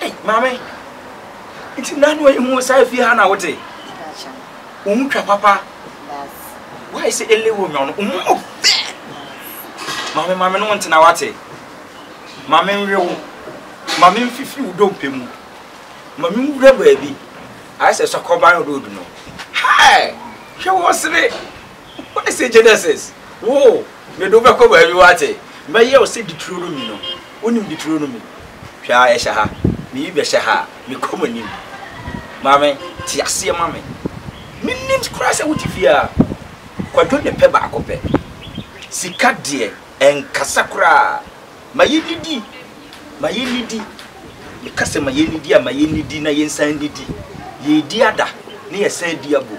Ei, maame, nti na no ayi ho saa fie ha na wote? Wo twa papa. Why sɛ ele wo nyɔno? Wo mu fɛ. Maame, maame no ntena wate. Maame nwe wo. Maame mfifiri wo dompe mu. Maame nwura baabi. Ayɛ sɛ sɔkɔban road no. Hɛɛ, hwɛ wɔ sere. Woae sɛ Genesis, wo, mede wo bɛkɔ baabi, woate, mɛyɛ wo sɛ Deuteronomy no. Wonim Deuteronomy? Hwɛ ara ɛhyɛ ha, meyi bɛhyɛ ha a, mekɔ m'anim. Maame, te aseɛ ma me. Mennim koraa sɛ wote fie a. Kwadwo ne pɛ baako pɛ. Sika deɛ, ɛnkasa koraa. Ma yɛnnidi, ma yɛnnidi. Meka sɛ ma yɛnnidi a, ma yɛnnidi na yɛnsan nnidi. Yɛredi ada na yɛasan adi abom.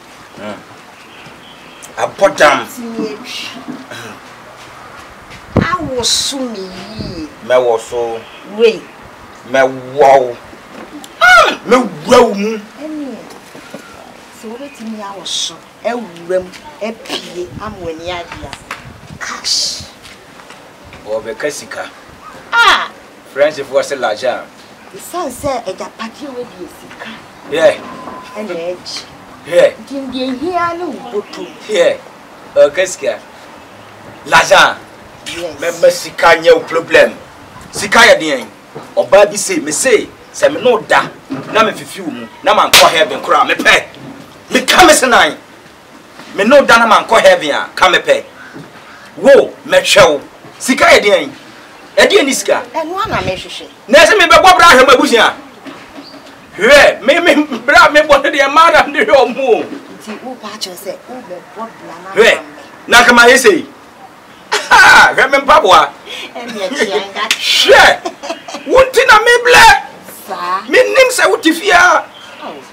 Abɔdam. Mɛtumi atwi. Awoso me yie. Mɛwoso. Wei. Mɛwɔw. Mɛwura wo mu. Ɛneɛ sɛ wobɛtumi awoso awura mu apue ama w'ani agye a, cash. Wɔbɛka sika. Ah! Frenchfoɔ se l'argent. Esiane sɛ agyapadeɛ a wadi yɛ sika. Hwɛ. Ɛna ɛgye. Hwɛ. Nti deɛ ehia ara ne wo bɔtɔ mu. Hwɛ. Ɔreka sika. L'argent. Yes. Mɛma sika nyɛ wo problem. Sika yɛ deɛn? Ɔbaa bi se, me se, sɛ me ne wo da na me fifi wo mu na mankɔ heaven koraa a, mepɛ. Meka me se nan. me no da na man kɔ heaven a ka me pɛ wo mɛ hwɛ wo sika yɛ deɛn ɛdeɛ ni sika ɛno ana me hwehwɛ na ɛsɛ me bɛbɔ bra hwɛ ma abusua hwɛ me me bra me bɔ ne deɛ mara ne hwɛ ɔmo o nti wo pa akyerɛ sɛ wo bɛ bɔ bra na hwɛ na kama yɛ sei hwɛ me mpaboa hwɛ wo nti na me blɛ me nim sɛ wo te fie a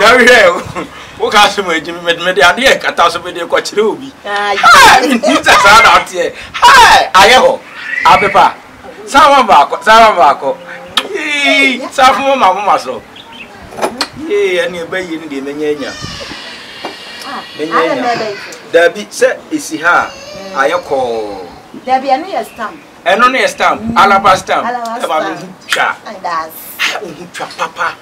Dawihɛ wo ka asem adi mede adeɛ ɛkata so mede kɔkyerɛ obi nti sɛ saa na ateɛ ayɛ hɔ abepa saa ma baako saa ma baako saa foma ma foma so ɛne ɛbɛyie no deɛ mɛnya anya mɛnya anya daabi sɛ ɛsi ha a ayɛ kɔɔ daabi ɛno yɛ stamp ɛno no yɛ stamp alaba stamp ɛma me ho twa Hey wo ho twa papa.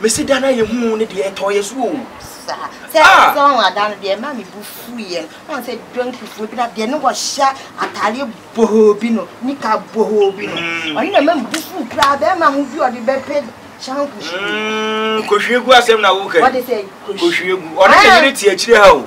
Me se da na ye hu ne deɛ ɛtɔɔ yɛ so o. Sa sɛ ah! sɛ wɔn ada no deɛ ɛma me bu fu yɛ no wɔn sɛ donkifoɔ bi na deɛ ne wɔhyɛ ataare bohoo bi no nika bohoo bi no mm. ɔno na ɛma me bu fu koraa bɛrima ho bi ɔde bɛpɛ shanku sukuu. Mm, kɔhwie gu asɛm na wokɛ. Wɔde sɛ kɔhwie gu. Ɔno na yere ti akyire ha o.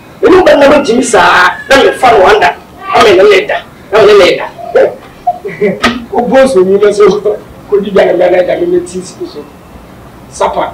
Me ne wo bɛnam agyimi saa na me fa no anda na me ne no da na me ne no da. Wo boss onyi na so ko di da na me ana agya me me ti si so sapa.